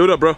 Do it up, bro.